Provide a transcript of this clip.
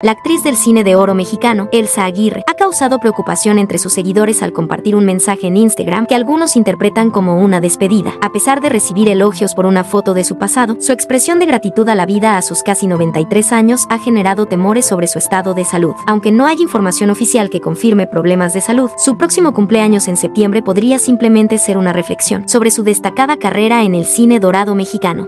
La actriz del cine de oro mexicano, Elsa Aguirre, ha causado preocupación entre sus seguidores al compartir un mensaje en Instagram que algunos interpretan como una despedida. A pesar de recibir elogios por una foto de su pasado, su expresión de gratitud a la vida a sus casi 93 años ha generado temores sobre su estado de salud. Aunque no hay información oficial que confirme problemas de salud, su próximo cumpleaños en septiembre podría simplemente ser una reflexión sobre su destacada carrera en el cine dorado mexicano.